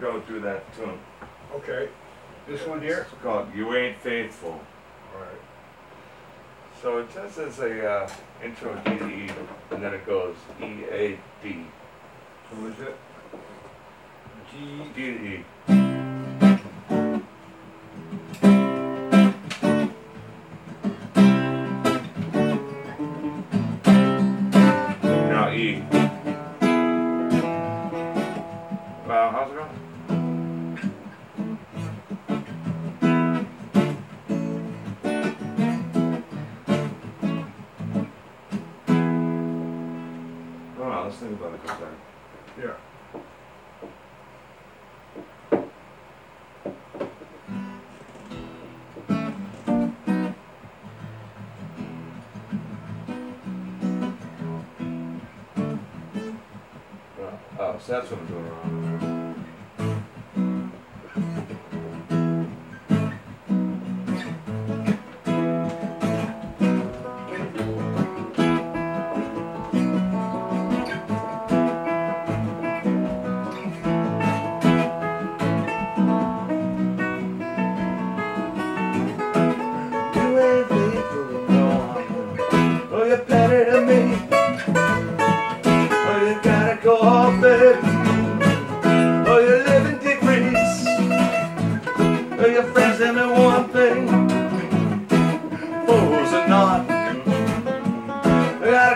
so we're gonna go through that tune. Okay. This one here? It's called You Ain't Faithful. Alright. So it just as a uh, intro D to E, and then it goes E A D. So is it? G. D to E. Well, how's it going? Oh, let's think about it for a second. Yeah. Oh, so that's what I'm doing wrong.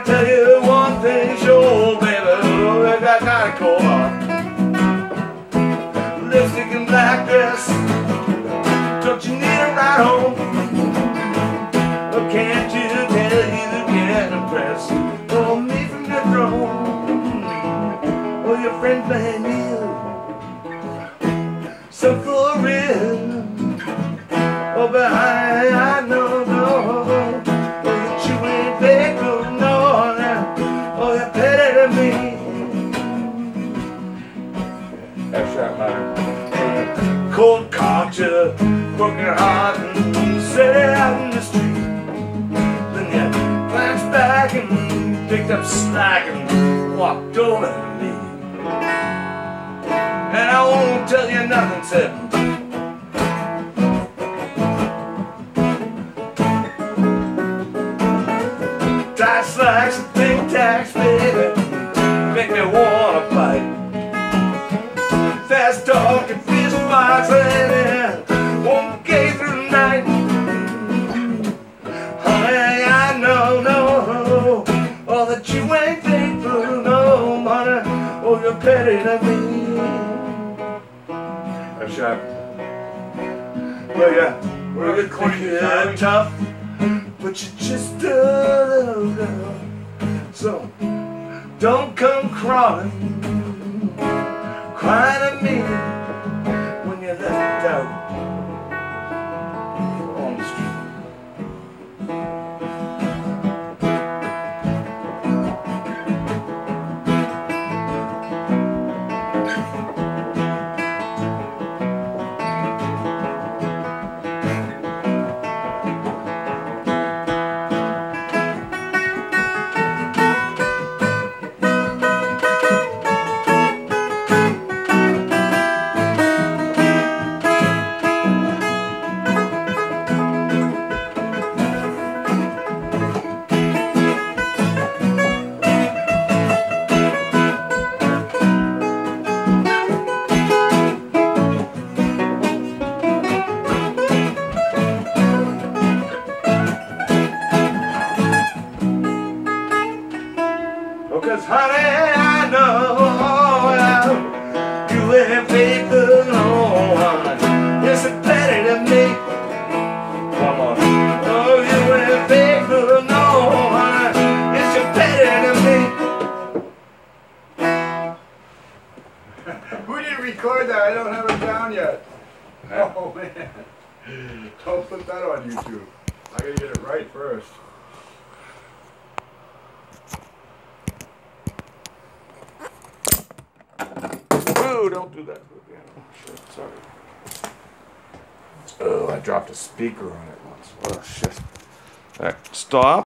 I tell you one thing, sure, baby. Oh, I gotta, gotta go off. Lipstick and black dress. Don't you need a ride home? Or can't you tell you get impressed? Oh, me from the throne. Oh, your friend behind you. So for real. Oh, behind, Culture, broken heart, and set out in the street. Then you glanced back and picked up slack and walked over to me. And I won't tell you nothing, said. Tight slacks and think tax, better than me. F sharp. Well, yeah, we're good think you're tough, but you're just a little girl. So, don't come crawling, crying at me honey, I know you ain't no it's me. One more. Oh, you ain't no me. Who didn't record that? I don't have it down yet. Oh, man. Don't put that on YouTube. I gotta get it right first. Don't do that to the piano. Shit, sorry. Oh, I dropped a speaker on it once. Oh, shit. All right, stop.